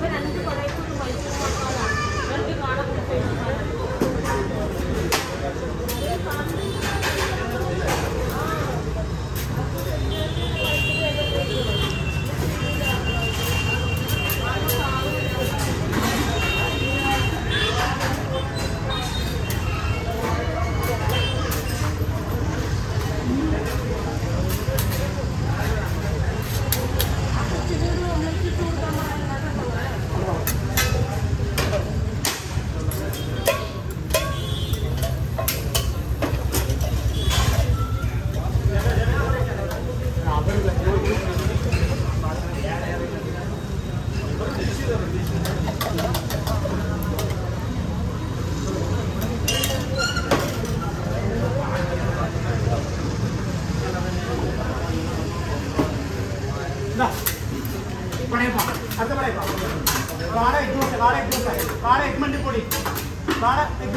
Gracias.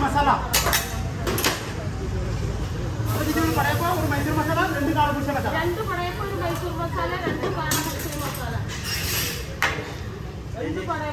ಮಸಾಲ ಒಂದು ಮೈಸೂರು ಮಸಾಲ ರೆಂಡು ಕಾಳು ಮಸಾಲ ರೆಂಡು ಪಡೆಯಪ್ಪ ಒಂದು ಮೈಸೂರು ಮಸಾಲ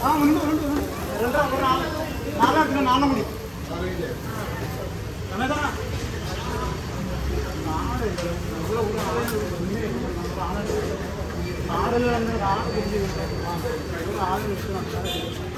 ആ ഉണ്ട് ഉണ്ട് നാലാക്കിന് നാണം കൂടി ആടലാണ് ആട് ആട് ആട്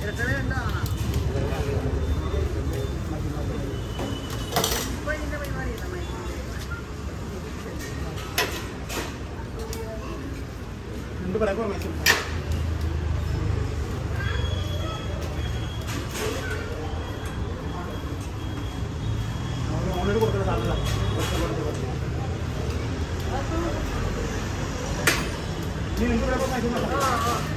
ഇത് മൈസൂർ മസാല രണ്ട് പറയാം മൈസൂർ ഓണർ കൊടുക്കുന്ന സാധനമല്ല നീ എന്ത് പറയാം മൈസൂർ